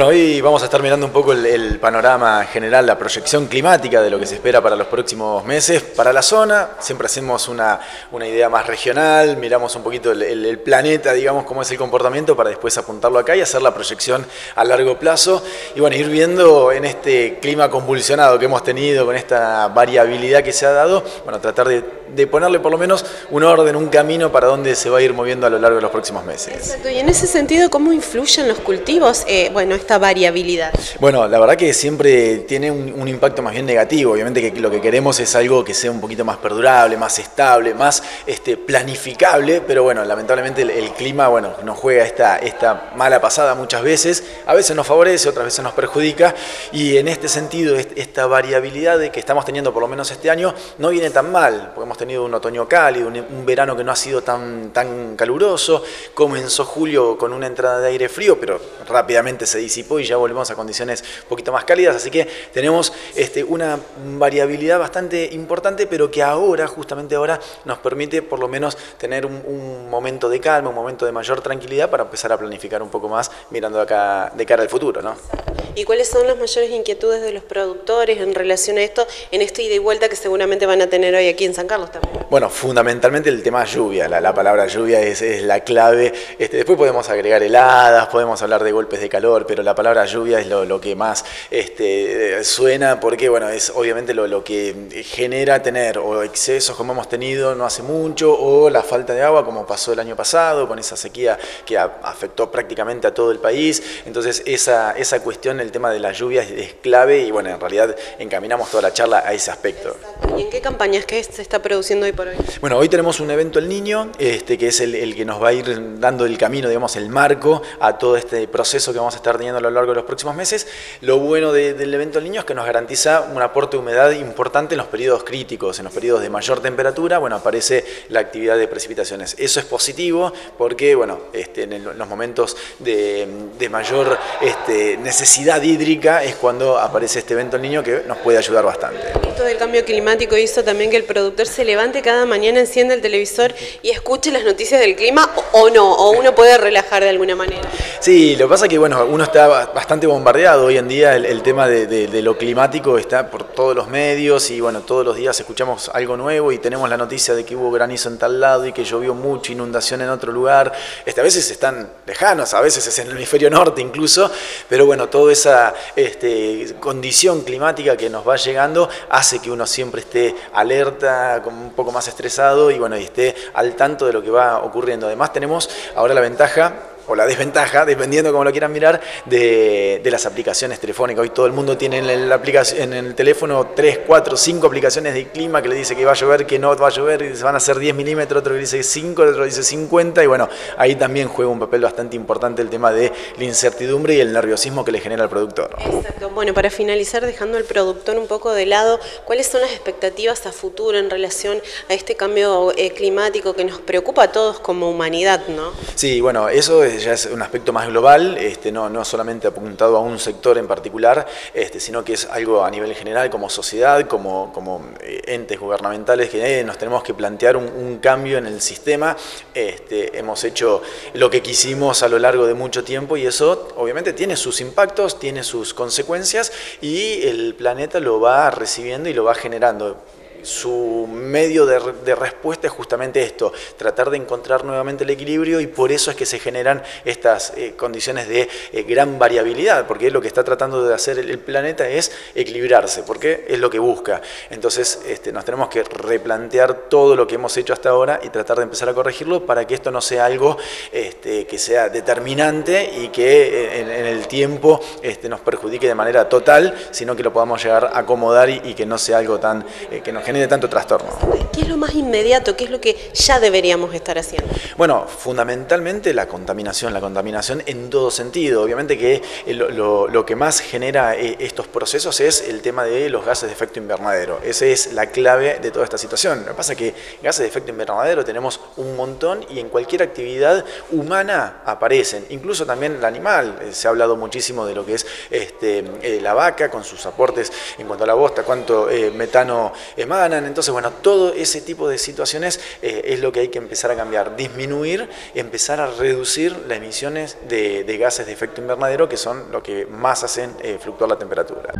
Bueno, hoy vamos a estar mirando un poco el, panorama general, la proyección climática de lo que se espera para los próximos meses. Para la zona, siempre hacemos una, una idea más regional, miramos un poquito el, planeta, digamos, cómo es el comportamiento, para después apuntarlo acá y hacer la proyección a largo plazo. Y bueno, ir viendo en este clima convulsionado que hemos tenido, con esta variabilidad que se ha dado, bueno, tratar de, ponerle por lo menos un orden, un camino para dónde se va a ir moviendo a lo largo de los próximos meses. Exacto, y en ese sentido, ¿cómo influyen los cultivos? Eh, bueno, variabilidad? Bueno, la verdad que siempre tiene un, impacto más bien negativo. Obviamente que lo que queremos es algo que sea un poquito más perdurable, más estable, más este, planificable, pero bueno, lamentablemente el, clima bueno, nos juega esta, esta mala pasada muchas veces. A veces nos favorece, otras veces nos perjudica. Y en este sentido, esta variabilidad que estamos teniendo por lo menos este año no viene tan mal, porque hemos tenido un otoño cálido, un, un verano que no ha sido tan, tan caluroso. Comenzó julio con una entrada de aire frío, pero rápidamente se disipó y ya volvemos a condiciones un poquito más cálidas, así que tenemos este, una variabilidad bastante importante, pero que ahora, justamente ahora, nos permite por lo menos tener un, momento de calma, un momento de mayor tranquilidad para empezar a planificar un poco más mirando acá de cara al futuro. ¿no? ¿Y cuáles son las mayores inquietudes de los productores en relación a esto, en esta ida y vuelta que seguramente van a tener hoy aquí en San Carlos también? Bueno, fundamentalmente el tema lluvia, la, palabra lluvia es, la clave. Este, después podemos agregar heladas, podemos hablar de golpes de calor, pero la palabra lluvia es lo, que más este, suena porque bueno, es obviamente lo, que genera tener o excesos como hemos tenido no hace mucho o la falta de agua como pasó el año pasado con esa sequía que afectó prácticamente a todo el país. Entonces esa, esa cuestión, el tema de las lluvias es clave y bueno, en realidad encaminamos toda la charla a ese aspecto. ¿Y en qué campañas que se está produciendo hoy por hoy? Bueno, hoy tenemos un evento El Niño, este, que es el, el que nos va a ir dando el camino, digamos, el marco a todo este proceso que vamos a estar teniendo a lo largo de los próximos meses. Lo bueno del evento del niño es que nos garantiza un aporte de humedad importante en los periodos críticos, en los periodos de mayor temperatura, bueno, aparece la actividad de precipitaciones. Eso es positivo porque, bueno, este, en los momentos de, mayor este, necesidad hídrica es cuando aparece este evento del niño que nos puede ayudar bastante. Esto del cambio climático hizo también que el productor se levante cada mañana, encienda el televisor y escuche las noticias del clima o no, o uno puede relajar de alguna manera. Sí, lo que pasa es que, bueno, uno está bastante bombardeado hoy en día, el, tema de, lo climático está por todos los medios y bueno, todos los días escuchamos algo nuevo y tenemos la noticia de que hubo granizo en tal lado y que llovió mucho, inundación en otro lugar. Este, a veces están lejanos, a veces es en el hemisferio norte incluso, pero bueno, toda esa este, condición climática que nos va llegando hace que uno siempre esté alerta, como un poco más estresado y bueno, y esté al tanto de lo que va ocurriendo. Además tenemos ahora la ventaja o la desventaja, dependiendo como lo quieran mirar, de, las aplicaciones telefónicas. Hoy todo el mundo tiene en, la aplicación, en el teléfono 3, 4, 5 aplicaciones de clima que le dice que va a llover, que no va a llover, que se van a hacer 10 milímetros, otro que dice 5, otro dice 50, y bueno, ahí también juega un papel bastante importante el tema de la incertidumbre y el nerviosismo que le genera al productor. Exacto. Bueno, para finalizar, dejando al productor un poco de lado, ¿cuáles son las expectativas a futuro en relación a este cambio eh, climático que nos preocupa a todos como humanidad, no? Sí, bueno, eso es ya es un aspecto más global, este, no, no solamente apuntado a un sector en particular, este, sino que es algo a nivel general como sociedad, como, como eh, entes gubernamentales, que eh, nos tenemos que plantear un, cambio en el sistema. Este, hemos hecho lo que quisimos a lo largo de mucho tiempo y eso obviamente tiene sus impactos, tiene sus consecuencias y el planeta lo va recibiendo y lo va generando su medio de, respuesta es justamente esto, tratar de encontrar nuevamente el equilibrio y por eso es que se generan estas eh, condiciones de eh, gran variabilidad, porque lo que está tratando de hacer el, planeta es equilibrarse, porque es lo que busca. Entonces este, nos tenemos que replantear todo lo que hemos hecho hasta ahora y tratar de empezar a corregirlo para que esto no sea algo este, que sea determinante y que eh, en, el tiempo este, nos perjudique de manera total, sino que lo podamos llegar a acomodar y, que no sea algo tan que nos genere tanto trastorno. ¿Qué es lo más inmediato? ¿Qué es lo que ya deberíamos estar haciendo? Bueno, fundamentalmente la contaminación, la contaminación en todo sentido. Obviamente que lo, que más genera eh, estos procesos es el tema de los gases de efecto invernadero. Esa es la clave de toda esta situación. Lo que pasa es que gases de efecto invernadero tenemos un montón y en cualquier actividad humana aparecen, incluso también el animal. Eh, se ha hablado muchísimo de lo que es este, eh, la vaca con sus aportes en cuanto a la bosta, cuánto metano emana entonces, bueno, toda ese tipo de situaciones eh, es lo que hay que empezar a cambiar, disminuir, empezar a reducir las emisiones de, gases de efecto invernadero que son lo que más hacen fluctuar la temperatura.